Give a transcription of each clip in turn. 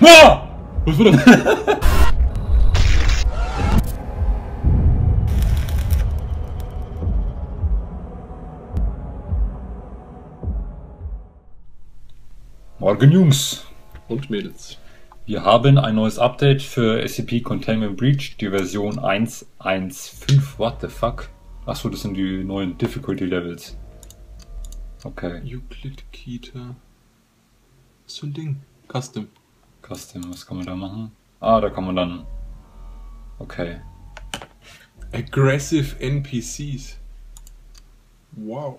Ah! Was war das? Morgen Jungs. Und Mädels. Wir haben ein neues Update für SCP Containment Breach, die Version 1.1.5. What the fuck? Achso, das sind die neuen Difficulty Levels. Okay. Euclid Kita. Was für ein Ding? Custom. Custom, was kann man da machen? Ah, da kann man dann. Okay. Aggressive NPCs. Wow.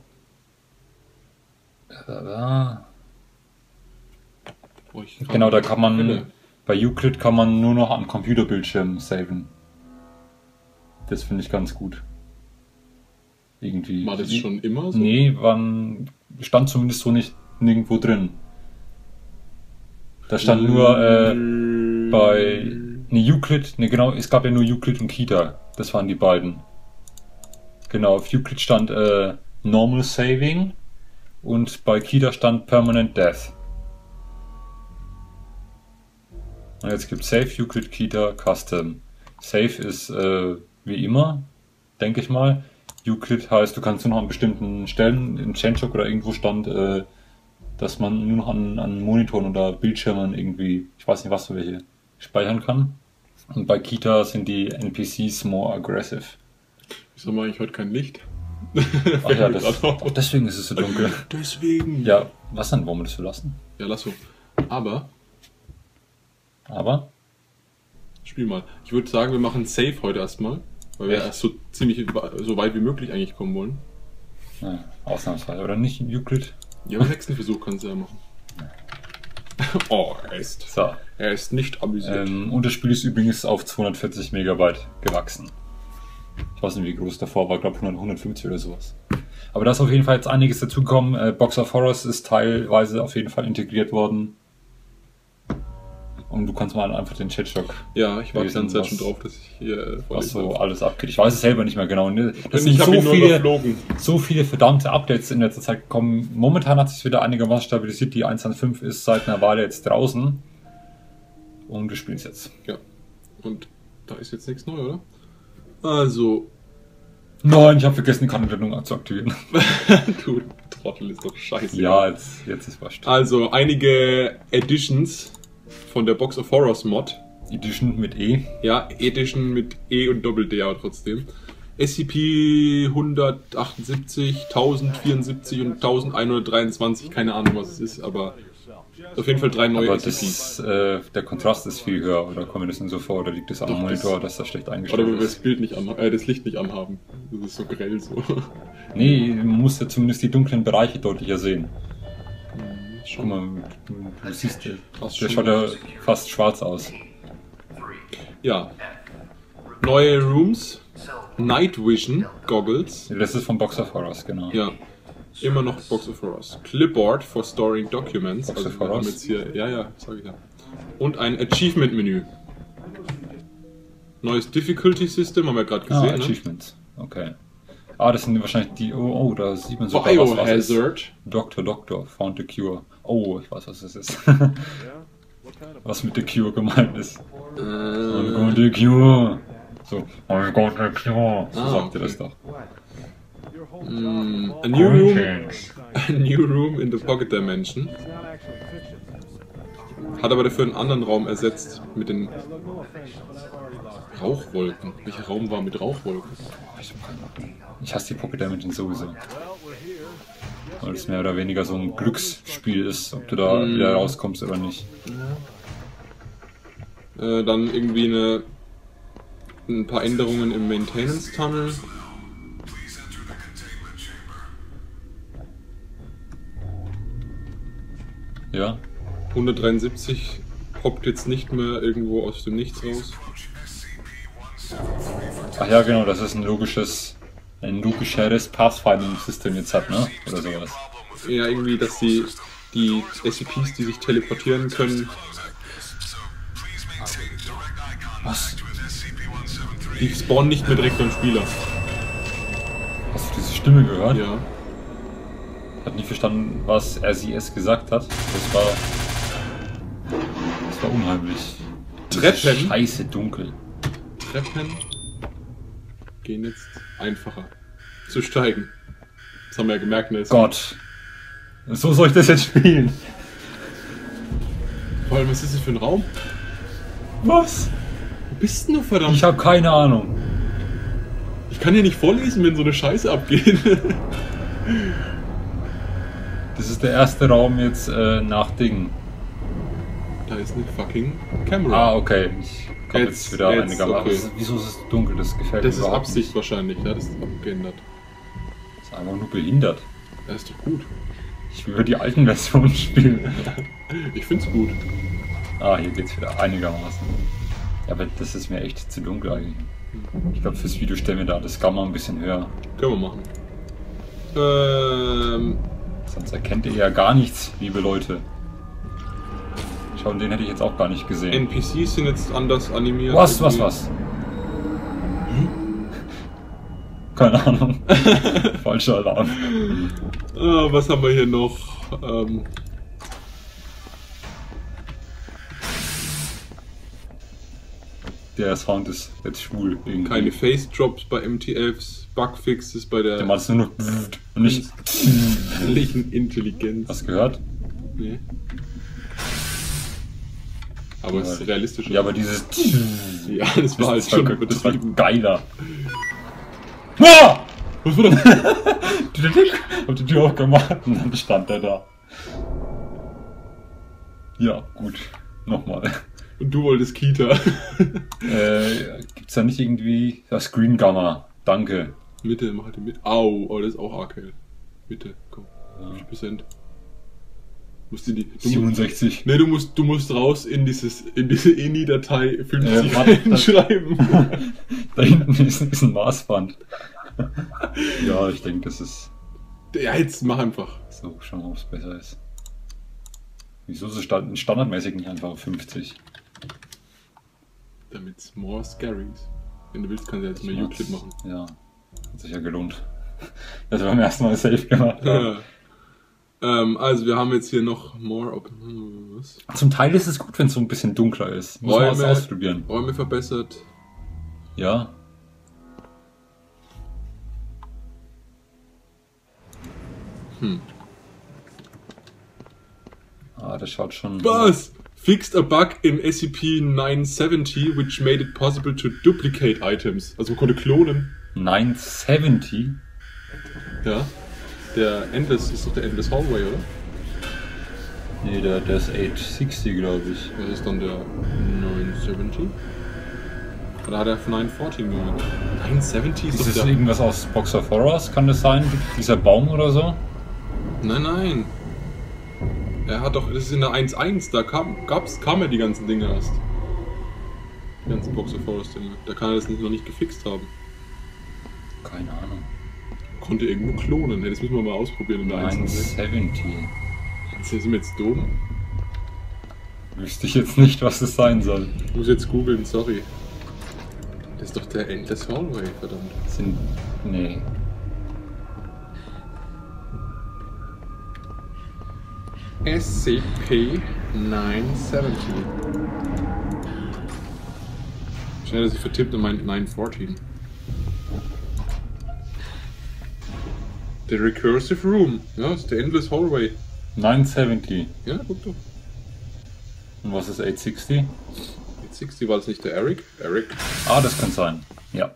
Da, da. Boah, ich Genau, da kann man. Hölle. Bei Euclid kann man nur noch am Computerbildschirm saven. Das finde ich ganz gut. Irgendwie. War das schon immer so? Nee, wann stand zumindest so nicht nirgendwo drin. Da stand nur äh, bei ne Euclid, ne genau, es gab ja nur Euclid und Kita. Das waren die beiden. Genau, auf Euclid stand äh, Normal Saving und bei Kita stand Permanent Death. Und jetzt gibt Save, Euclid, Kita, Custom. Save ist äh, wie immer, denke ich mal. Euclid heißt, du kannst nur noch an bestimmten Stellen im Changelog oder irgendwo stand, äh, dass man nur noch an, an Monitoren oder Bildschirmen irgendwie, ich weiß nicht was für welche, speichern kann. Und bei Kita sind die NPCs more aggressive. Wieso mache ich heute kein Licht? Ach ja, das, ach, deswegen ist es so dunkel. Deswegen. Ja, was dann? Wollen wir das so lassen? Ja, lass so. Aber, Aber, spiel mal. Ich würde sagen, wir machen Safe heute erstmal. Weil wir erst so ziemlich so weit wie möglich eigentlich kommen wollen. ja, ausnahmsweise, oder nicht Euclid? Ja, beim nächsten Versuch kannst du ja machen. oh, er ist. So. Er ist nicht amüsiert. Ähm, und das Spiel ist übrigens auf 240 Megabyte gewachsen. Ich weiß nicht, wie groß davor war, glaube 150 oder sowas. Aber da ist auf jeden Fall jetzt einiges dazugekommen. Äh, Box of Horrors ist teilweise auf jeden Fall integriert worden. Und du kannst mal einfach den Chatstock, ja, ich warte die ganze Zeit schon drauf, dass ich hier äh, was so alles abgeht. Ich weiß es selber nicht mehr genau. ne? Das sind so viele, so viele verdammte Updates in letzter Zeit gekommen. Momentan hat sich wieder einigermaßen stabilisiert. Die 1.5 ist seit einer Weile jetzt draußen. Und wir spielen es jetzt. Ja. Und da ist jetzt nichts neu, oder? Also, Nein, ich habe vergessen, die Kantenblendung zu aktivieren. du Trottel ist doch scheiße. Ja, jetzt, jetzt ist was. Also, einige Editions von der Box of Horrors Mod. Edition mit E. Ja, Edition mit E und Doppel-D, aber trotzdem. SCP 178, 1074 und 1123, keine Ahnung, was es ist, aber auf jeden Fall drei neue Aber SCPs. das, äh, der Kontrast ist viel höher. Oder kommt mir das denn so vor? Oder liegt das am Doch, Monitor, dass das schlecht Oder eingestellt wenn wir das ist? Bild nicht an, äh, das Licht nicht anhaben. Das ist so grell so. Nee, man muss ja zumindest die dunklen Bereiche deutlicher sehen. Guck Schon mal, du, du siehst, der, schaut ja fast schwarz aus. Ja. Neue Rooms. Night Vision Goggles. Das ist von Box of Horrors, genau. Ja. Immer noch Box of Horrors. Clipboard for storing documents. Box also of Horrors. jetzt hier, ja, ja, sag ich ja. Und ein Achievement Menü. Neues Difficulty System, haben wir gerade Ah, gesehen. ne? Achievements. Okay. Ah, das sind wahrscheinlich die. Oh, oh da sieht man sogar was, was ist. Biohazard. Doctor, Doctor, found the cure. Oh, ich weiß, was das ist. was mit the cure gemeint ist. Äh, I'm going to the cure. So, I'm going to the cure. So Ah, sagt er okay. das doch. mm, a new room. A new room in the Pocket Dimension. Hat aber dafür einen anderen Raum ersetzt mit den Rauchwolken. Welcher Raum war mit Rauchwolken? Ich. Ich hasse die Pocket Dimension sowieso. Weil es mehr oder weniger so ein Glücksspiel ist, ob du da Mm. wieder rauskommst oder nicht. Äh, dann irgendwie eine, ein paar Änderungen im Maintenance Tunnel. Ja? 173 poppt jetzt nicht mehr irgendwo aus dem Nichts raus. Ach ja, genau, das ist ein logisches, ein logischeres Pathfinding-System jetzt hat, ne? Oder sowas. Ja, irgendwie, dass die, die SCPs, die sich teleportieren können, Was? die spawnen nicht mehr direkt beim Spieler. Hast du diese Stimme gehört? Ja. Hat nicht verstanden, was er sie es gesagt hat. Das war. Das war unheimlich. Treppen? Scheiße dunkel. Treppen gehen jetzt einfacher zu steigen. Das haben wir ja gemerkt, ne? Gott. So soll ich das jetzt spielen. Vor allem, was ist das für ein Raum? Was? Wo bist denn du, verdammt? Ich habe keine Ahnung. Ich kann ja nicht vorlesen, wenn so eine Scheiße abgeht. Das ist der erste Raum jetzt äh, nach Ding. da ist eine fucking Kamera. Ah, okay. Ich komme jetzt, Jetzt- wieder jetzt, einigermaßen. okay. Das ist- Wieso ist es dunkel? Das gefällt das mir ist überhaupt Absicht wahrscheinlich, ja, das ist abgeändert. nicht. Das ist einfach nur behindert. Das ist doch gut. Ich will die alten Versionen spielen. Ich find's gut. Ah, hier geht's wieder einigermaßen. Ja, aber das ist mir echt zu dunkel eigentlich. Ich glaube, fürs Video stellen wir da das Gamma ein bisschen höher. Können wir machen. Ähm, Sonst erkennt ihr ja gar nichts, liebe Leute. Schau, den hätte ich jetzt auch gar nicht gesehen. NPCs sind jetzt anders animiert. Was, was, was? Keine Ahnung. Falscher Alarm. Ah, was haben wir hier noch? Ähm, Der Sound ist jetzt schwul. Irgendwie. keine Face Drops bei MTFs, Bugfixes bei der Der macht es nur und nicht. Intelligenz. Hast du gehört? Nee. Aber es ist realistisch. Ja, aber dieses. Ja, das war halt das schon war, das war geiler. Ah! Was war das? Hab die Tür aufgemacht und dann stand er da. Ja, gut. Nochmal. Und du wolltest Kita. Äh, gibt's da nicht irgendwie. Das Screen Gamma. Danke. Mitte, mach die mit. Au, oh, das ist auch Arcade. Mitte, komm. Ja. 50%. Musst du die. Du, 67. Ne, du musst, du musst raus in dieses, in diese INI-Datei 50 Äh, warte, reinschreiben. Da hinten ist, ist ein Maßband. ja, ich denke, das ist. ja, jetzt mach einfach. So, schauen wir mal, ob es besser ist. Wieso ist es stand standardmäßig nicht einfach auf 50? Damit's more scary ist. Wenn du willst, kannst du jetzt mal Euclid machen. Ja, hat sich ja gelohnt. Das war beim ersten Mal safe gemacht. Ja. Ähm, also wir haben jetzt hier noch more open. Zum Teil ist es gut, wenn es so ein bisschen dunkler ist. Muss man was Räume. ausprobieren. Räume verbessert. Ja. Hm. Ah, das schaut schon. Was? Fixed a bug im SCP-970 which made it possible to duplicate items. Also man konnte klonen. 970? Ja. Der Endless ist doch der Endless Hallway, oder? Nee, der, der ist 860, glaube ich. Das ist dann der 970. Oder hat er auf 914 gemeint? 970 ist Ist das der... irgendwas aus Box of Horrors? Kann das sein? Dieser Baum oder so? Nein, nein. Er hat doch... Das ist in der 1.1. Da kam, gab's, kam ja die ganzen Dinge erst. Die ganzen Box of Horrors Dinge. Da kann er das nicht, noch nicht gefixt haben. Keine Ahnung. Konnte irgendwo klonen. Das müssen wir mal ausprobieren in der 1.1. 970. Sind wir jetzt dumm? Wüsste ich jetzt nicht, was das sein soll. Ich muss jetzt googeln, sorry. Das ist doch der Endless Hallway, verdammt. Sind. Nee. SCP-970. Schnell, dass ich vertippt und meint 914. Der Recursive Room. Ja, das ist der Endless Hallway. 970. Ja, guck doch. Und was ist 860? 60 war das nicht der Eric? Eric. Ah, das kann sein. Ja.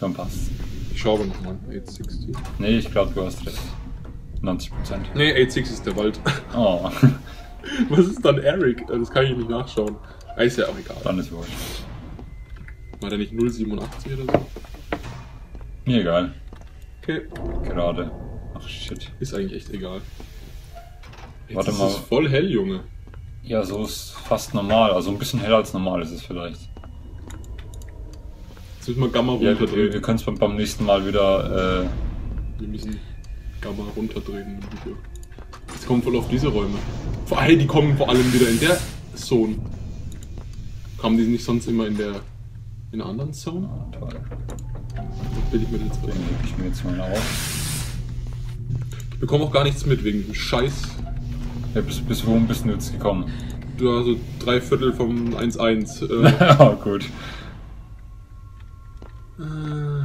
Dann passt. Ich schaue aber nochmal. 860. Nee, ich glaube, du hast recht. 90 Prozent. Nee, 860 ist der Wald. Oh, Was ist dann Eric? Das kann ich nicht nachschauen. Ah, ist ja auch egal. dann ist wurscht. War der nicht 087 oder so? Mir egal. Okay. Gerade. Ach shit. Ist eigentlich echt egal. Jetzt Warte ist mal. es voll hell, Junge. Ja, so ist fast normal. Also ein bisschen heller als normal ist es vielleicht. Jetzt müssen wir Gamma Ja, wir, wir runterdrehen. können es beim, beim nächsten Mal wieder. Äh, Wir müssen Gamma runterdrehen im Video. Jetzt kommen voll auf diese Räume. Vor allem, die kommen vor allem wieder in der Zone. Kamen die nicht sonst immer in der in einer anderen Zone? ah, toll. Will ich mir jetzt Den rein. leg ich mir jetzt mal auf. Ich bekomme auch gar nichts mit wegen dem Scheiß. Ja, bis, bis wohin bist du jetzt gekommen? du hast so drei Viertel vom 1-1. Äh, oh, gut. äh,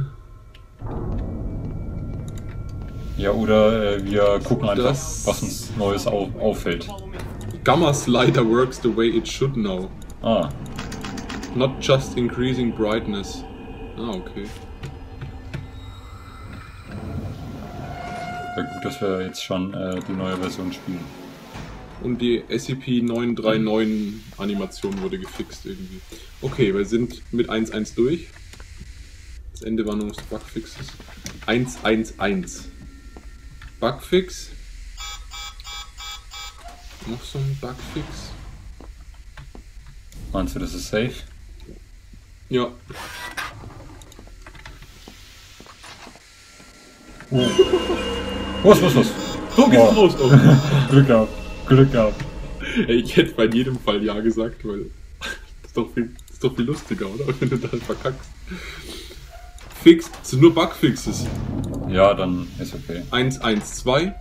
Ja, oder äh, wir gucken einfach, Das- was uns Neues au auffällt. Gamma Slider works the way it should now. Ah, Not just increasing brightness. Ah, okay. Ja gut, dass wir jetzt schon äh, die neue Version spielen. Und die SCP-939 Animation wurde gefixt irgendwie. Okay, wir sind mit 1.1 durch. Das Ende war nur noch Bugfixes. 1.1.1. Bugfix. Noch so ein Bugfix. Meinst du, das ist safe? Ja. Was, was, was? So geht's Boah. raus. Oh. Glück gehabt, Glück gehabt. Ey, ich hätte bei jedem Fall Ja gesagt, weil das ist doch viel, ist doch viel lustiger, oder? Wenn du da verkackst. Fix, sind nur Bugfixes. Ja, dann ist okay. 112.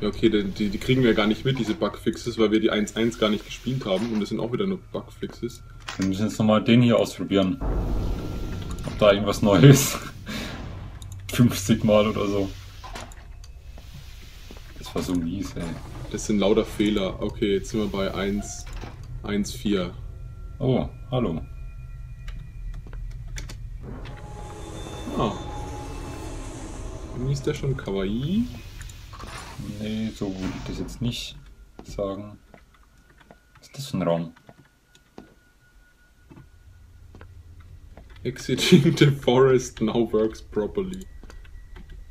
Ja, okay, die, die, die kriegen wir gar nicht mit, diese Bugfixes, weil wir die 1.1 gar nicht gespielt haben und das sind auch wieder nur Bugfixes. Wir müssen jetzt nochmal den hier ausprobieren. Da irgendwas Neues. 50 Mal oder so. Das war so mies, ey. Das sind lauter Fehler. Okay, jetzt sind wir bei 1, 1.4. Oh, hallo. Ah. Irgendwie ist der schon kawaii. Nee, so würde ich das jetzt nicht sagen. Was ist das für ein Raum? Exiting the forest now works properly.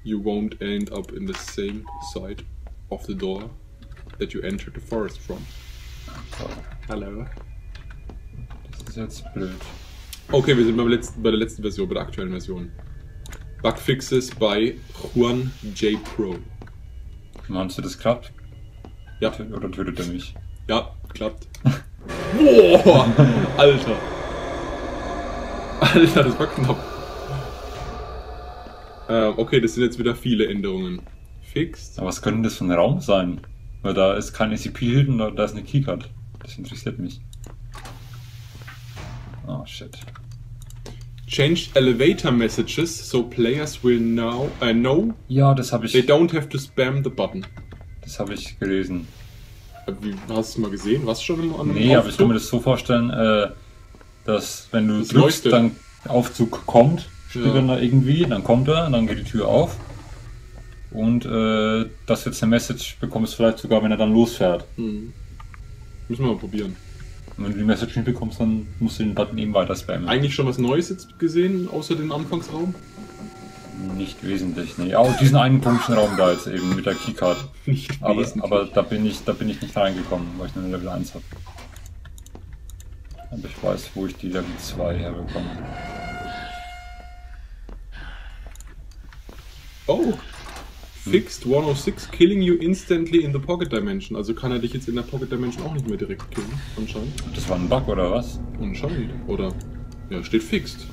You won't end up in the same side of the door that you entered the forest from. Hallo. das ist jetzt blöd. Okay, wir sind beim letzten, bei der letzten Version, bei der aktuellen Version. Bugfixes bei Juan J. Pro. Meinst du, das klappt? Ja, Oder tötet er mich? ja, klappt. Boah, Alter. Alter, das war knapp. Ähm, okay, das sind jetzt wieder viele Änderungen. Fixed. Aber was könnte das für ein Raum sein? Weil da ist kein SCP und da, da ist eine Keycard. Das interessiert mich. Oh shit. Changed elevator messages so players will now uh, know Ja, das habe they ich, don't have to spam the button. das habe ich gelesen. Äh, Wie, hast du mal gesehen? Was schon im anderen Nee, aber ich kann mir das so vorstellen, äh, dass wenn du Das drückst, leuchtet. dann der Aufzug kommt, steht Ja. irgendwie, dann kommt er, dann geht die Tür auf. Und äh, dass du jetzt eine Message bekommst, vielleicht sogar, wenn er dann losfährt. Hm. Müssen wir mal probieren. Und wenn du die Message nicht bekommst, dann musst du den Button eben weiter spammen. Eigentlich schon was Neues jetzt gesehen, außer den Anfangsraum? Nicht wesentlich, nee. Auch diesen einen komischen Raum da jetzt eben mit der Keycard. Nicht Aber, wesentlich. aber da bin ich, da bin ich nicht reingekommen, weil ich nur Level 1 habe. Aber ich weiß, wo ich die Level 2 herbekomme. Oh! Fixed 106, killing you instantly in the Pocket Dimension. Also kann er dich jetzt in der Pocket Dimension auch nicht mehr direkt killen, anscheinend. Das war ein Bug oder was? Anscheinend. Oder, ja, steht fixed.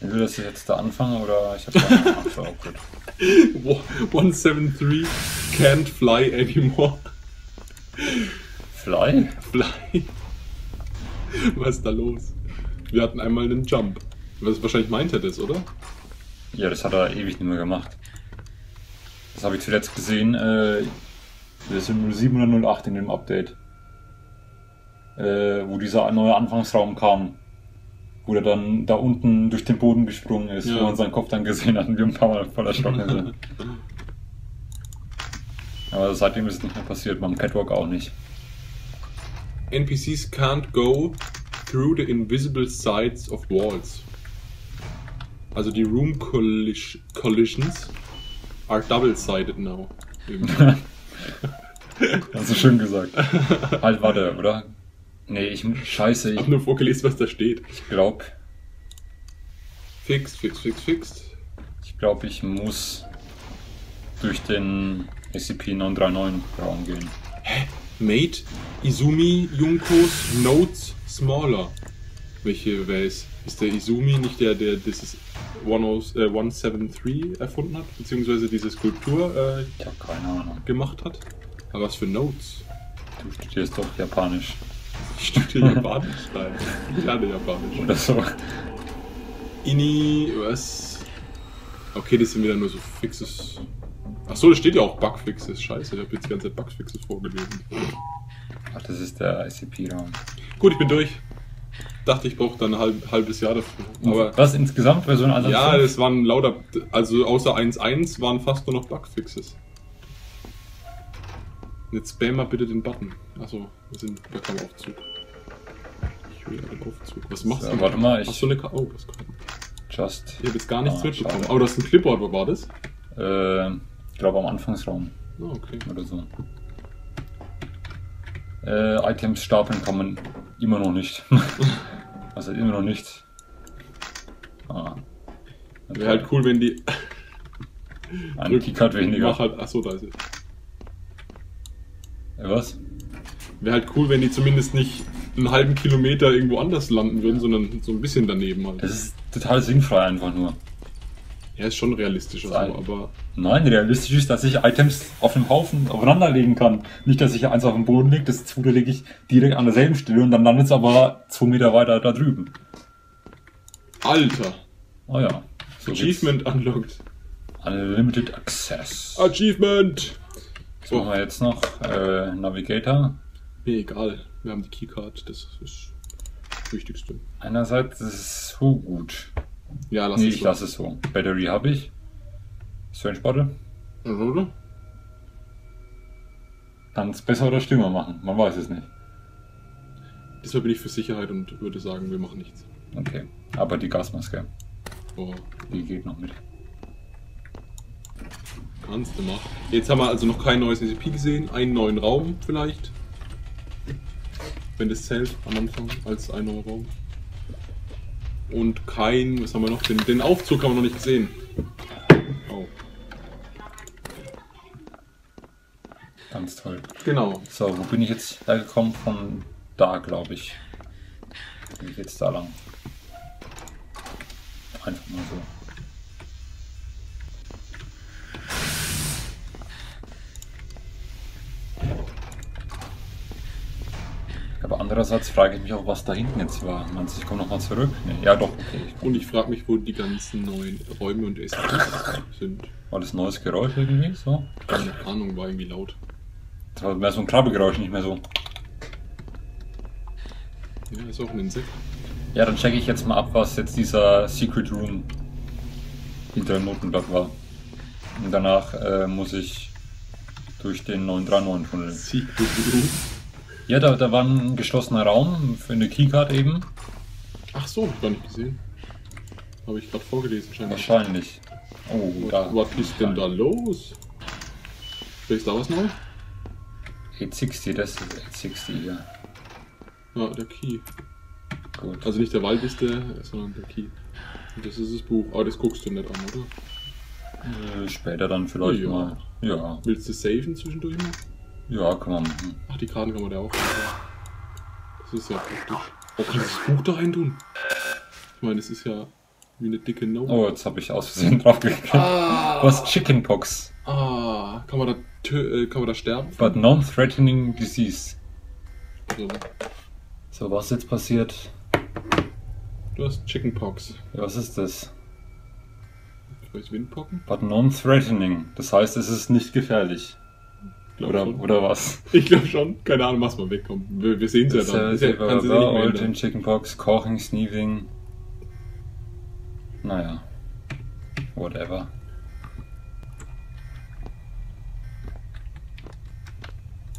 Will das jetzt da anfangen oder ich habe so, gut. 173 can't fly anymore. Fly? Fly. Was ist da los? Wir hatten einmal einen Jump. Was wahrscheinlich meint er das, oder? Ja, das hat er ewig nicht mehr gemacht. Das habe ich zuletzt gesehen, äh, das sind 07 oder 08 in dem Update. Äh, wo dieser neue Anfangsraum kam. Wo er dann da unten durch den Boden gesprungen ist, Ja. wo man seinen Kopf dann gesehen hat und wir ein paar Mal voll erschrocken sind. Aber seitdem ist es nicht mehr passiert, beim Catwalk auch nicht. NPCs can't go through the invisible sides of walls. Also die Room collis Collisions are double-sided now. Hast du schön gesagt. halt, warte, oder? Nee, ich scheiße, Ich hab ich nur vorgelesen, was da steht. glaube, Fixed, fixed, fixed, fixed. ich glaube, ich muss durch den SCP-939 Raum gehen. Made Izumi Junkos Notes smaller. Welche, wer ist? Ist der Izumi nicht der, der dieses 10, äh, 173 erfunden hat, beziehungsweise diese Skulptur äh, Ich habe keine Ahnung. gemacht hat. Aber was für Notes? Du studierst doch Japanisch. Ich studiere Japanisch. Nein, ich lerne Japanisch. Oder so. Ini, was? Okay, das sind wieder nur so Fixes. Achso, da steht ja auch Bugfixes. Scheiße, ich habe jetzt die ganze Zeit Bugfixes vorgelesen. Ach, das ist der ICP-Raum. Gut, ich bin durch. Dachte, ich brauche dann ein halb, halbes Jahr dafür. Aber Was insgesamt Version 1.5? ja, das waren lauter. Also außer 1.1 waren fast nur noch Bugfixes. Jetzt spam mal bitte den Button. Achso, wir sind bei keinem Aufzug. Ich will ja den Aufzug. Was machst So, du? warte mal, ich- Hast du eine Ka Oh, das kann. Just. Ich habe jetzt gar nichts Ah, mitbekommen. Aber du hast ein Clipboard, wo war das? Äh, ich glaube am Anfangsraum Ah, okay. oder so. Äh, Items stapeln kann man immer noch nicht. also immer noch nicht. Ah. Wäre halt cool, wenn die. Ein Keycard weniger. Mach halt, achso, da ist es. Äh, Was? Wäre halt cool, wenn die zumindest nicht einen halben Kilometer irgendwo anders landen würden, sondern so ein bisschen daneben halt. Das ist total sinnfrei einfach nur. Ja, ist schon realistischer so, Sein. aber. Nein, realistisch ist, dass ich Items auf einem Haufen aufeinander legen kann. Nicht, dass ich eins auf dem Boden lege, das zweite lege ich direkt an derselben Stelle und dann landet es aber zwei Meter weiter da drüben. Alter! Oh ja. So Achievement unlocked. geht's. Unlimited Access. Achievement! Was machen wir jetzt noch? Äh, Navigator. Mir egal. Wir haben die Keycard, das ist das Wichtigste. Einerseits ist es so gut. Ja, lass nee, es ich so. lasse es so. Battery habe ich. Strange Bottle. Oder? Kann es besser oder schlimmer machen. Man weiß es nicht. Diesmal bin ich für Sicherheit und würde sagen, wir machen nichts. Okay. Aber die Gasmaske, Oh, die geht noch mit. kannst du machen. Jetzt haben wir also noch kein neues SCP gesehen, einen neuen Raum vielleicht. Wenn das zählt am Anfang als ein neuer Raum. Und kein, was haben wir noch? Den, den Aufzug haben wir noch nicht gesehen. Oh. Ganz toll. Genau. So, wo bin ich jetzt hergekommen? Von da, glaube ich. Wie geht's da lang? Einfach mal so. Andererseits frage ich mich auch, was da hinten jetzt war. Meinst du, ich komme nochmal zurück? Nee, ja doch, okay. Ich. Und ich frage mich, wo die ganzen neuen Räume und SCPs sind. War das neues Geräusch irgendwie? So? Keine Ahnung, war irgendwie laut. Das war mehr so ein Krabbegeräusch, nicht mehr so. Ja, ist auch ein Insekt. Ja, dann checke ich jetzt mal ab, was jetzt dieser Secret Room hinter dem Notenblatt war. Und danach äh, muss ich durch den 939-Tunnel. Secret Room. Ja, da, da war ein geschlossener Raum für eine Keycard eben. Ach so, hab ich gar nicht gesehen. Habe ich gerade vorgelesen, scheinbar. Wahrscheinlich. Oh, da. Was, ist denn da los? Ist da was neu? 860, das ist 860 hier. Ja, der Key. Gut. Also nicht der Waldliste, sondern der Key. Und das ist das Buch. Aber das guckst du nicht an, oder? Äh, später dann vielleicht Ja. mal. Ja, Willst du saven zwischendurch mal? Ja, kann man machen. Ach, die Karten kann man da auch. Das ist ja praktisch. Oh, kann ich das Buch da rein tun? Ich meine, das ist ja wie eine dicke Note. Oh, jetzt habe ich aus Versehen draufgeklickt. Ah, Was? Chickenpox. ah, kann man da, tö- äh, kann man da sterben? But non-threatening disease. Also, So, was jetzt passiert? du hast Chickenpox. Ja, was ist das? Vielleicht Windpocken? But non-threatening. Das heißt, es ist nicht gefährlich. Glaub Oder, schon. oder was? Ich glaube schon. Keine Ahnung, was mal wegkommt. Wir, wir sehen es ja dann. Ist ja, blah, sie nicht mehr ändern. Chickenpox, Coughing, Sneezing. Naja. Whatever.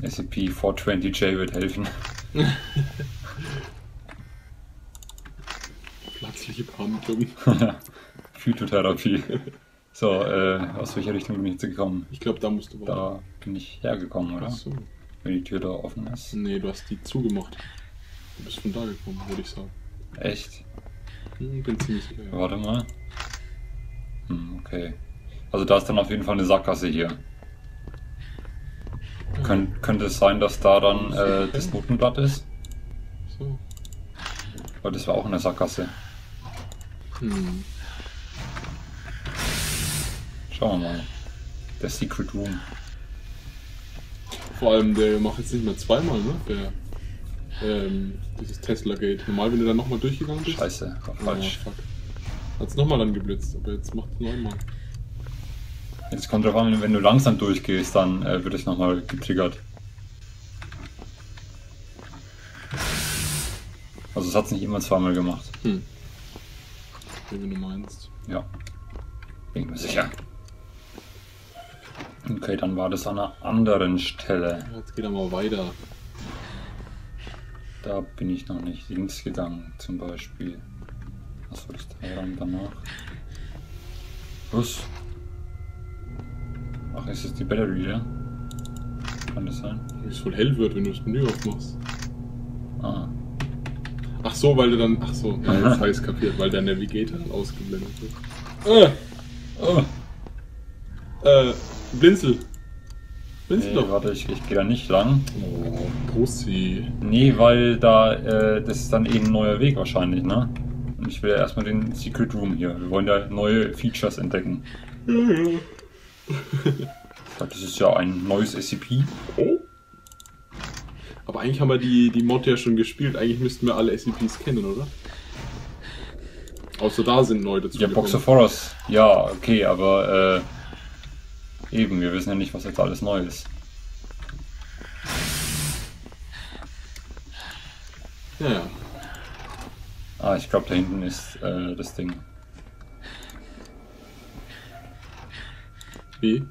SCP-420J wird helfen. Pflanzliche Behandlung. Phytotherapie. So, äh, aus welcher Richtung bin ich jetzt gekommen? Ich glaube, da musst du warten. Da bin ich hergekommen, oder? Ach so. Wenn die Tür da offen ist. Nee, du hast die zugemacht. Du bist von da gekommen, würde ich sagen. Echt? Hm, bin ziemlich sicher. Ja. Warte mal. Hm, okay. Also da ist dann auf jeden Fall eine Sackgasse hier. Könnt, könnte es sein, dass da dann äh, das Notenblatt ist? So. Weil das war auch in der Sackgasse. Hm. Schauen wir mal. Der Secret Room. Vor allem, der macht jetzt nicht mehr zweimal, ne? Der, ähm, dieses Tesla-Gate. Normal, wenn du dann nochmal durchgegangen bist. Scheiße, war falsch. Oh, fuck. Hat's nochmal dann geblitzt, aber jetzt macht es neunmal. Jetzt kommt drauf an, wenn du langsam durchgehst, dann äh, wird es nochmal getriggert. Also es hat es nicht immer zweimal gemacht. Hm. Wenn du meinst. Ja. Bin ich mir sicher. Okay, dann war das an einer anderen Stelle. Jetzt geht er mal weiter. Da bin ich noch nicht links gegangen, zum Beispiel. Was war das da dann danach? Was? Ach, ist es die Battery, ja? Kann das sein? Wie es voll hell wird, wenn du das Menü aufmachst. Ah. Ach so, weil du dann. Ach so, ja, jetzt habe ich kapiert, weil der Navigator ausgeblendet wird. Äh, Oh. äh, Blinzel. Blinzel Nee, doch. warte, ich, ich gehe da nicht lang. Oh, Pussy. Nee, weil da, äh, das ist dann eben ein neuer Weg wahrscheinlich, ne? Und ich will ja erstmal den Secret Room hier. Wir wollen da neue Features entdecken. Ja, ja. Glaub, das ist ja ein neues SCP. Oh. Aber eigentlich haben wir die, die Mod ja schon gespielt. Eigentlich müssten wir alle SCPs kennen, oder? Außer da sind neu dazu. Ja, Box of Horrors. Ja, okay, aber äh, eben, wir wissen ja nicht, was jetzt alles neu ist. Ja, ja. Ah, ich glaube, da hinten ist äh, das Ding. Wie?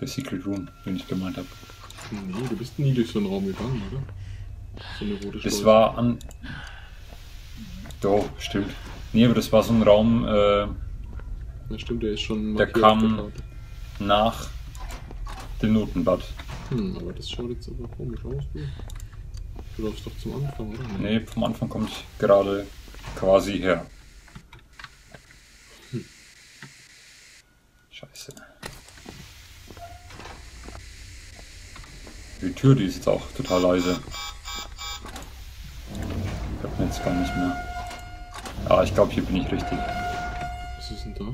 Der Secret Room, den ich gemeint habe. Nee, du bist nie durch so einen Raum gegangen, oder? So eine rote Das Schleuse. war an. Doch, stimmt. Nee, aber das war so ein Raum äh, Ja, stimmt, der ist schon Der kam- der. Nach dem Notenblatt. Hm, aber das schaut jetzt aber komisch aus, du. Du läufst doch zum Anfang, oder? Nee, vom Anfang komme ich gerade quasi her. Scheiße. Die Tür, die ist jetzt auch total leise. Ich mir jetzt gar nicht mehr. Ah, ich glaube, hier bin ich richtig. Was ist denn da?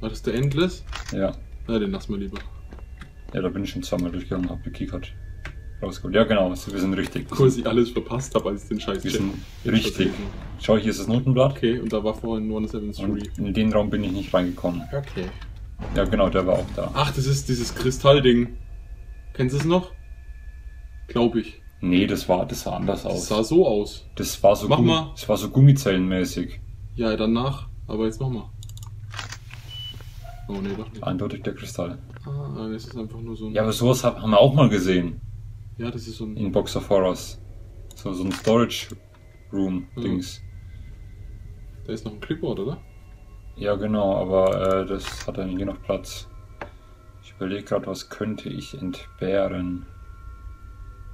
War das der Endless? Ja. Na, den lassen wir lieber. Ja, da bin ich schon zweimal durchgegangen, hab Keycard rausgeholt. Ja, genau, wir sind richtig. Bevor sind, ich alles verpasst habe, als ich den Scheiß wir sind richtig. Schau, hier ist das Notenblatt. Okay, und da war vorhin 173. Und in den Raum bin ich nicht reingekommen. Okay. Ja, genau, der war auch da. Ach, das ist dieses Kristallding. Kennst du es noch? Glaube ich. Nee, das war, das sah anders Das aus. sah so aus. Das war so, Mach mal. das war so Gummizellenmäßig. Ja, danach. Aber jetzt mach mal. Oh, nee, doch nicht. Eindeutig der Kristall. Ah, das ist einfach nur so ein. Ja, aber sowas hab- haben wir auch mal gesehen. Ja, das ist so ein. In Box of Horrors. So, so ein Storage Room Mhm. Dings. Da ist noch ein Clipboard, oder? Ja, genau, aber äh, das hat dann hier noch Platz. Ich überlege gerade, was könnte ich entbehren.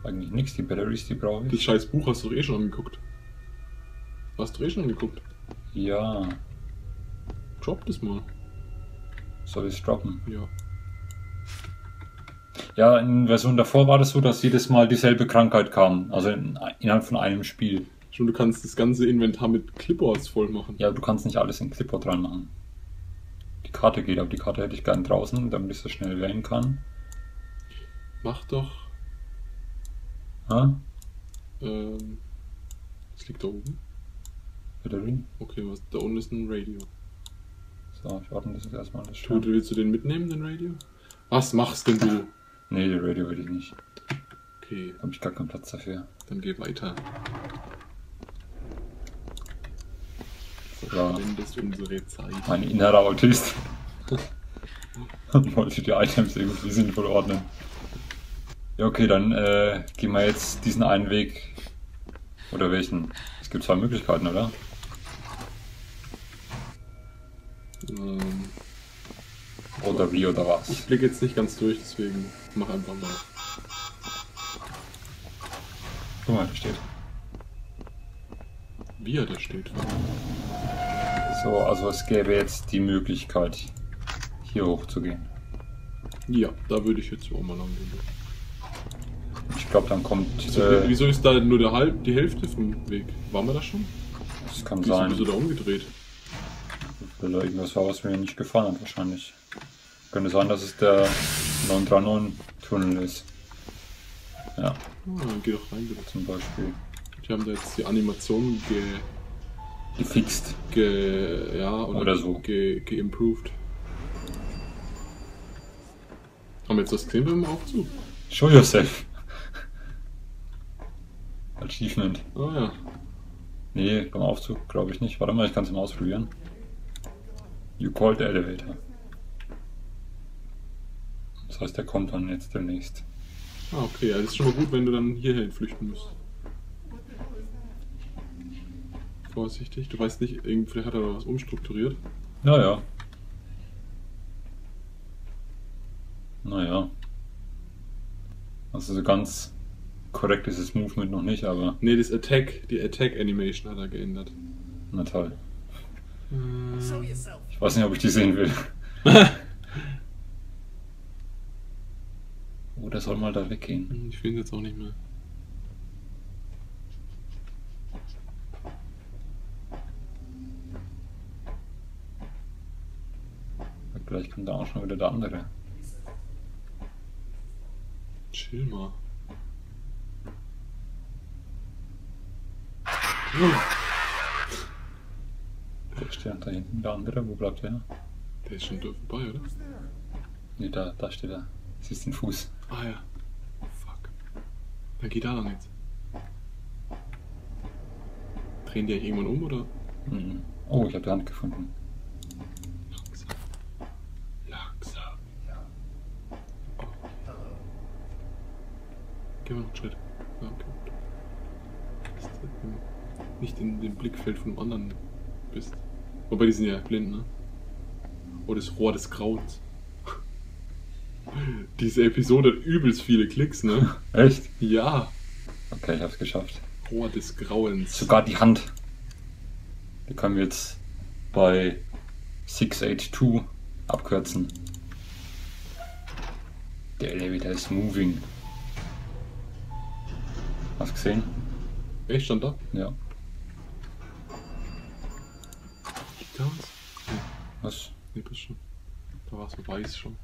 Eigentlich nichts, die Batteries, die brauche Das ich. scheiß Buch hast du doch eh schon angeguckt. Hast du eh schon angeguckt? Ja, Drop das mal. Soll ich es droppen? Ja. Ja, in Version davor war das so, dass jedes Mal dieselbe Krankheit kam. Also in, innerhalb von einem Spiel. Schon, du kannst das ganze Inventar mit Clipboards voll machen. Ja, du kannst nicht alles in Clipboard reinmachen. Die Karte geht, aber die Karte hätte ich gern draußen, damit ich so schnell wählen kann. Mach doch. Ha? Ähm. Was liegt da oben? Batterie? Okay, was, da unten ist ein Radio. So, ich ordne das jetzt erstmal Du, schön. willst du den mitnehmen, den Radio? Was machst denn du? Nee, die Radio will ich nicht. Okay, Da habe ich gar keinen Platz dafür. dann geh weiter. Verschwendest unsere Zeit. Mein innerer Autist. Wollte die Items irgendwie sinnvoll ordnen. Ja, okay, dann äh, gehen wir jetzt diesen einen Weg. Oder welchen? Es gibt zwei Möglichkeiten, oder? Ähm, Oder wie oder ich was? blicke jetzt nicht ganz durch, deswegen mach einfach mal. Guck mal, da steht. Wie er da steht. So, also es gäbe jetzt die Möglichkeit, hier hochzugehen. Ja, da würde ich jetzt auch mal lang gehen. Ich glaube, dann kommt. Wieso, Äh, wieso ist da nur der Halb, die Hälfte vom Weg? Waren wir da schon? das kann Wieso sein, du da umgedreht? Weil da irgendwas war, was mir nicht gefallen hat, wahrscheinlich. Könnte sein, dass es der 939-Tunnel ist. Ja, Ah, dann geh doch rein bitte. zum Beispiel. Die haben da jetzt die Animation ge, Gefixt. ge ja, Oder so. ge, geimproved. Haben wir jetzt das gesehen beim Aufzug? Show yourself. Achievement. Ah ja. Nee, beim Aufzug glaube ich nicht. Warte mal, ich kann es mal ausprobieren. You called the elevator. Das heißt, der kommt dann jetzt demnächst. Ah, okay, das ist schon mal gut, wenn du dann hierhin flüchten musst. Vorsichtig, du weißt nicht, irgendwie vielleicht hat er was umstrukturiert. Naja. Naja. Also so ganz korrekt ist das Movement noch nicht, aber Ne, das Attack, die Attack Animation hat er geändert. na toll. Yourself. Ich weiß nicht, ob ich die sehen will. Oh, der soll mal da weggehen. Hm, Ich finde jetzt auch nicht mehr. Vielleicht kommt da auch schon wieder der andere. Chill mal. Wo steht da hinten der andere? Wo bleibt der? Der ist schon vorbei, oder? Nee, da, da steht er. Siehst den Fuß. Ah ja. Fuck. Dann geht da dann jetzt. Drehen die irgendwann um oder? Mhm. Oh, ich habe die Hand gefunden. Langsam. Langsam. Oh. Gehen wir noch einen Schritt. Ja, okay. Nicht in dem Blickfeld von dem anderen bist. Wobei die sind ja blind, ne? Oh, das Rohr des Grauens. Diese Episode hat übelst viele Klicks, ne? Echt? Ja. Okay, ich hab's geschafft. Rohr des Grauens. Sogar die Hand. Die können wir jetzt bei 682 abkürzen. Der Elevator is moving. Hast du gesehen? Echt, stand da? Ja. Liegt da was? Nee, Was? nee, das schon. Da war es so weiß schon.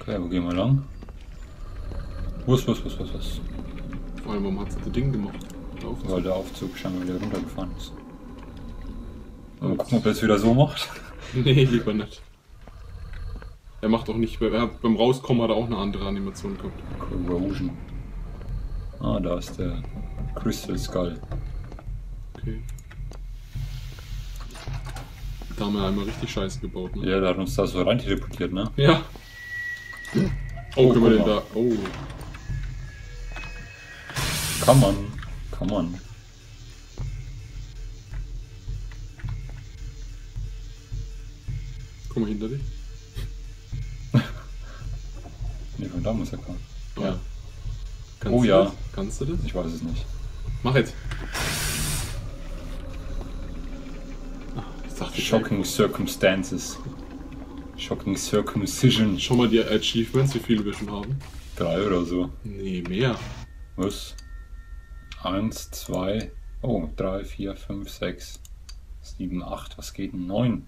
Okay, wo gehen wir lang? Was, was, was, was, was? Vor allem, warum hat sie das Ding gemacht? Laufen Weil der Aufzug scheinbar wieder runtergefahren ist. Mal gucken, ob er es wieder so macht. Nee, lieber nicht. Er macht auch nicht, er hat, beim Rauskommen hat er auch eine andere Animation gehabt. Corrosion. Ah, da ist der Crystal Skull. Okay. Da haben wir einmal richtig Scheiße gebaut, ne? Ja, der hat uns da so rein teleportiert, ne? Ja. Oh, Oh, können wir den guck mal. da. Oh. Kann man. Kann man. Guck mal hinter dich. Nee, von da muss er kommen. Ja. Kannst Oh ja. Das? Kannst du das? Ich weiß es nicht. Mach jetzt. Ah, Ich dachte, Shocking Circumstances. Shocking Circumcision. Schau mal die Achievements, wie viele wir schon haben. Drei oder so. Nee, mehr. Was? Eins, zwei, oh, drei, vier, fünf, sechs, sieben, acht. Was geht denn? Neun.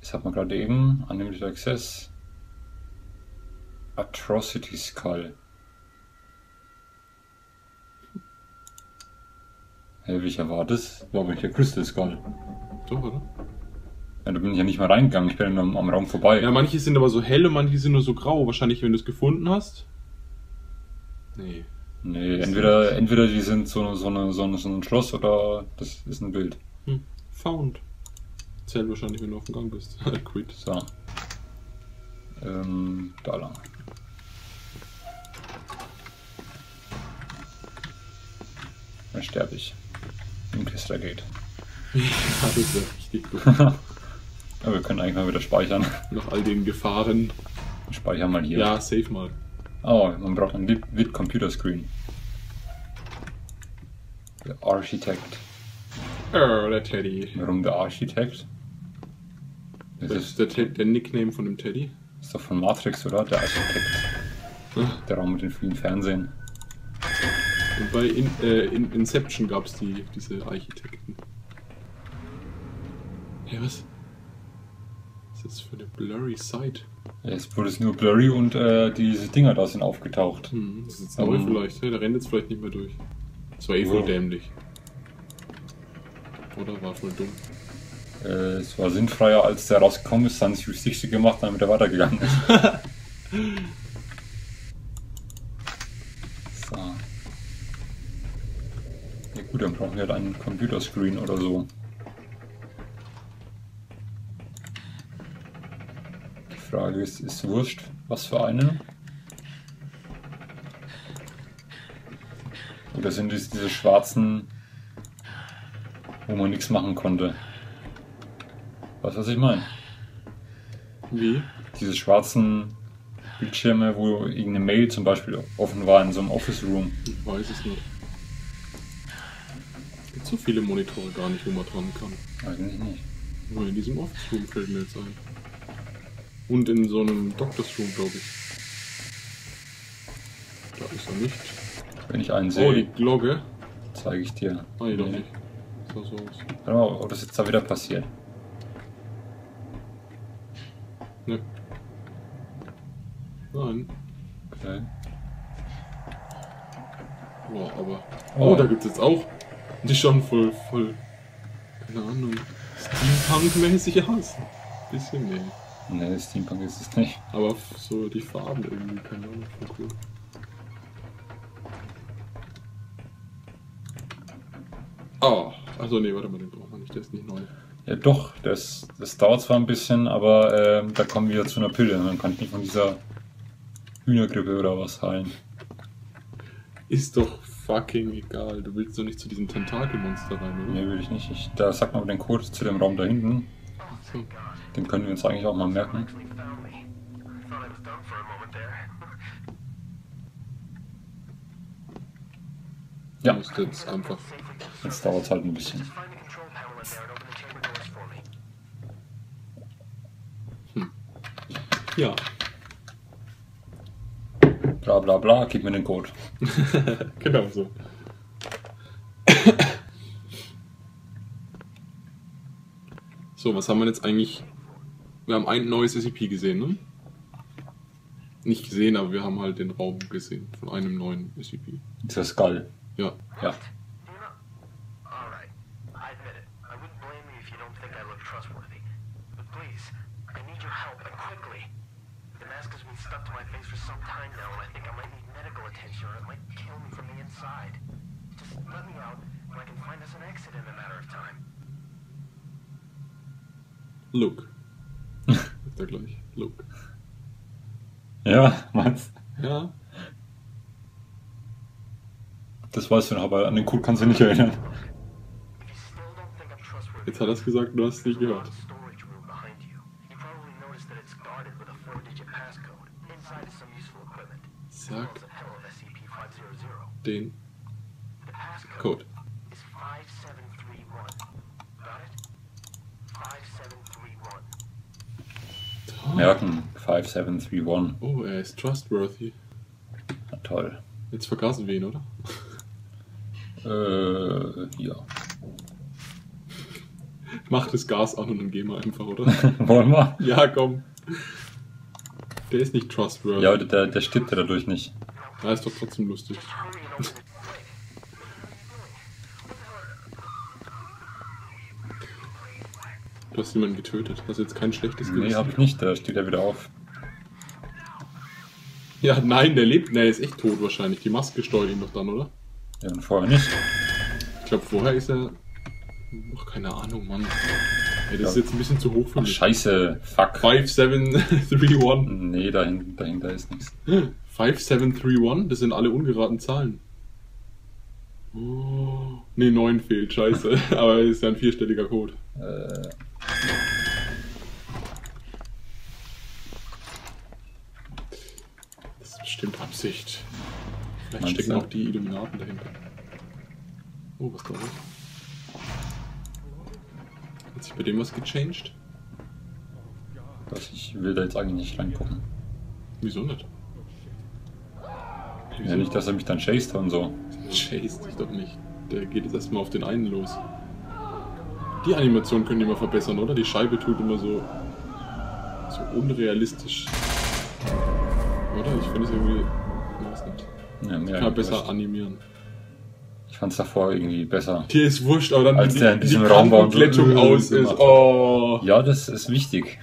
Das hat man gerade eben. Unlimited Access. Atrocity Skull. Hä, welcher war das? War ich der Crystal Skull. Doch, oder? Ja, da bin ich ja nicht mehr reingegangen. Ich bin ja am, am Raum vorbei. Ja, manche sind aber so hell und manche sind nur so grau. Wahrscheinlich, wenn du es gefunden hast. Nee. Nee, entweder, entweder die sind so, so, eine, so, eine, so ein Schloss oder das ist ein Bild. Hm. Found. Zählt wahrscheinlich, wenn du auf dem Gang bist. Quit. So. Ähm, da lang. Dann sterbe ich. Kistler geht. Ja, das wäre richtig gut. Aber wir können eigentlich mal wieder speichern. Nach all den Gefahren. Speichern mal hier. Ja, save mal. Oh, man braucht einen Lit Computer Screen. Der Architect. Oh, der Teddy. Warum der Architekt? Das Das ist, ist der, Te- der Nickname von dem Teddy. ist doch von Matrix, oder? Der Architekt. Ja. Der Raum mit den vielen Fernsehen. Und bei In, äh, in Inception gab es die, diese Architekten. Hey, was? Was ist das für eine blurry Sight? Jetzt wurde es nur blurry und äh, diese Dinger da sind aufgetaucht. Hm, das ist jetzt neu Ähm. vielleicht. Ja, der rennt jetzt vielleicht nicht mehr durch. Das war eh voll Ja. dämlich. Oder war voll dumm. Äh, es war sinnfreier, als der rausgekommen ist, dann sich 60 gemacht, dann wieder weitergegangen ist. so. Ja gut, dann brauchen wir halt einen Computerscreen oder so. Die Frage ist, ist wurscht, was für einen? Oder sind es diese schwarzen, wo man nichts machen konnte? Weißt du, was ich meine? Wie? Diese schwarzen Bildschirme, wo irgendeine Mail zum Beispiel offen war in so einem Office Room. Ich weiß es nicht. Es gibt so viele Monitore gar nicht, wo man dran kann. Eigentlich nicht. Nur in diesem Office Room fällt mir jetzt ein. Und in so einem Doctors Room, glaube ich. Da ist er nicht. Wenn ich einen Oh, die sehe, Glocke. zeige ich dir. Ah, nee, doch nicht. Sah so aus. Warte mal, ob das jetzt da wieder passiert. Ne. Nein. Okay. Boah, aber. Oh. Oh, da gibt's jetzt auch. Die schauen voll, voll. Keine Ahnung. Steampunk-mäßig aus. Bisschen, nee. Ne, Steampunk ist es nicht. Aber so die Farben irgendwie, keine Ahnung, voll cool. Ah, also nee, warte mal, den braucht man nicht, der ist nicht neu. Ja doch, das, das dauert zwar ein bisschen, aber ähm, da kommen wir zu einer Pille. Dann kann ich nicht von dieser Hühnergrippe oder was heilen. Ist doch fucking egal. Du willst doch nicht zu diesem Tentakelmonster rein, oder? Ne, will ich nicht. Ich, da sagt man den Code zu dem Raum da hinten. So. Den können wir uns eigentlich auch mal merken. Ja, Du musst jetzt einfach. jetzt dauert es halt ein bisschen. Me. Ja. Bla bla bla, gib mir den Code. genau so. so, was haben wir jetzt eigentlich? Wir haben ein neues SCP gesehen, ne? Nicht gesehen, aber wir haben halt den Raum gesehen von einem neuen SCP. Dieser Skull. Ja. Ja. You know, alright, I admit it. I wouldn't blame you if you don't think I look trustworthy. But please, I need your help and quickly. The mask has been stuck to my face for some time now, and I think inside. Just let me out, and I can find us an exit in a matter of time. Look. Sagt er gleich. Look. Ja, meinst Ja. Das weißt du noch, aber an den Code kannst du dich nicht erinnern. Jetzt hat er es gesagt, du hast es nicht gehört. storage den Code. is 5731. Got it? 5731. Merken, 5731. Oh, er ist trustworthy. Na toll. Jetzt vergaßen wir ihn, oder? Äh, ja. Mach das Gas an und dann gehen wir einfach, oder? Wollen wir? ja, komm. Der ist nicht trustworthy. Ja, der, der stirbt ja dadurch nicht. Er ist doch trotzdem lustig. Just hurry and open the... Du hast jemanden getötet. Hast jetzt kein schlechtes Nee, hab ich nicht, da steht er wieder auf. Ja, nein, der lebt. Nee, der ist echt tot wahrscheinlich. Die Maske steuert ihn doch dann, oder? Ja, und vorher nicht. Ich glaube, vorher ist er. Ach, keine Ahnung, Mann. Ey, das ist Ja. jetzt ein bisschen zu hoch für Ach, mich. scheiße, fuck. 5731. Nee, dahin, dahinter ist nichts. 5731, das sind alle ungeraden Zahlen. Oh, ne, 9 fehlt, scheiße. Aber ist ja ein vierstelliger Code. Äh, Das ist bestimmt Absicht. Vielleicht Meinst stecken du? auch die Illuminaten dahinter. Oh, was da los? Hat sich bei dem was gechanged? was, ich will da jetzt eigentlich nicht reingucken. Wieso nicht? Ja, nicht, dass er mich dann chased und so. Chase dich doch nicht. Der geht jetzt erstmal auf den einen los. Die Animation können die mal verbessern, oder? Die Scheibe tut immer so. so unrealistisch. Oder? Ich finde es irgendwie. Ich weiß nicht. Ja, mir Kann man besser wurscht. animieren. Ich fand es davor irgendwie besser. Dir ist wurscht, aber dann Als die, der in die diesem Raum war Kantenkletschung äh, aus ist. Oh. Ja, das ist wichtig.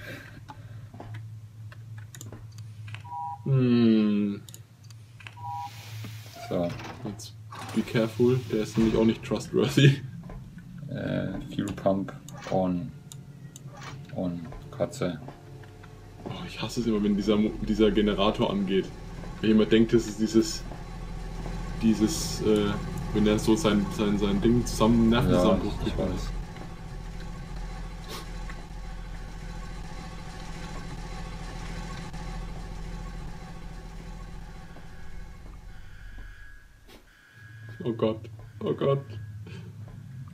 Hm. So, Jetzt be careful, der ist nämlich auch nicht trustworthy. Pump on. On. Katze. Oh, ich hasse es immer, wenn dieser, dieser Generator angeht. Wenn jemand denkt, das ist dieses. Dieses, äh, wenn er so sein, sein, sein Ding zusammen, Ja, Nervenzusammenbruch ich bekommt. weiß. Oh Gott, oh Gott.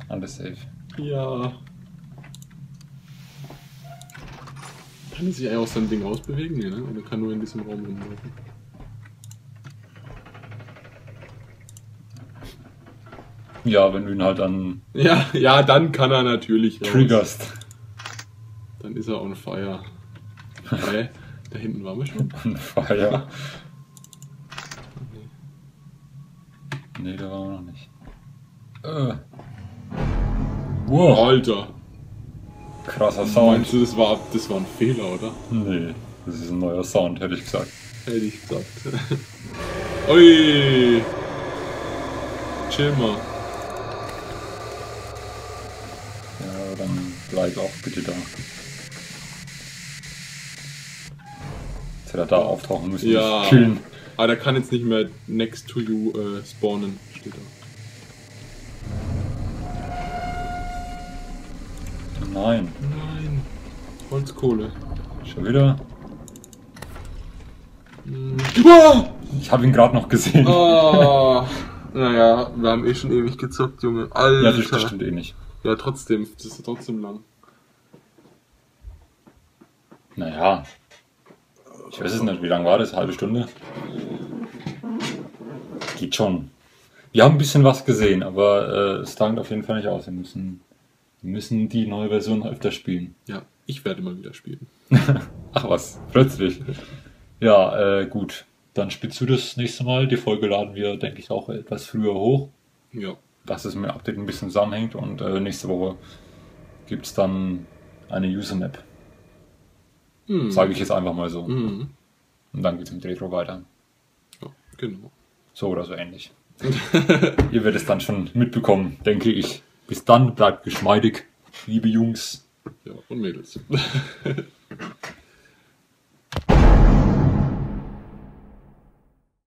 Alles safe. Ja. Kann er sich eigentlich aus seinem Ding rausbewegen? Nee, ne? Oder kann nur in diesem Raum rumlaufen? Ja, wenn du ihn halt dann Ja, ja, dann kann er natürlich raus. triggerst. Dann ist er on fire. Hä? Da hinten waren wir schon? On fire. Nee, da waren wir noch nicht. Äh. Wow, Alter! krasser Sound. Meinst du, das war, das war ein Fehler, oder? Nee, das ist ein neuer Sound, hätte ich gesagt. Hätte ich gesagt. Ui! Chill mal. Ja, dann bleib auch bitte da. Jetzt hätte er da auftauchen müssen. Ja. Killen. Aber der kann jetzt nicht mehr next to you äh, spawnen, steht da. Nein, Nein. Holzkohle. schon wieder. Hm. Ah! Ich habe ihn gerade noch gesehen. Ah, naja, wir haben eh schon ewig gezockt, Junge. Alter. ja, das stimmt eh nicht. Ja, trotzdem. Das ist trotzdem lang. Naja. Ich weiß es nicht, wie lange war das? Halbe Stunde? Geht schon. Wir haben ein bisschen was gesehen, aber äh, es langt auf jeden Fall nicht aus. Wir müssen, müssen die neue Version öfter spielen. Ja, ich werde mal wieder spielen. Ach was, plötzlich. Ja, äh, gut. Dann spielst du das nächste Mal. Die Folge laden wir, denke ich, auch etwas früher hoch, Ja. dass es mit dem Update ein bisschen zusammenhängt. Und äh, nächste Woche gibt es dann eine User Map. Hm. Sage ich jetzt einfach mal so. Mhm. Und dann geht es mit Retro weiter. Ja, genau. So oder so ähnlich. Ihr werdet es dann schon mitbekommen, denke ich. Bis dann, bleibt geschmeidig, liebe Jungs. Ja, und Mädels.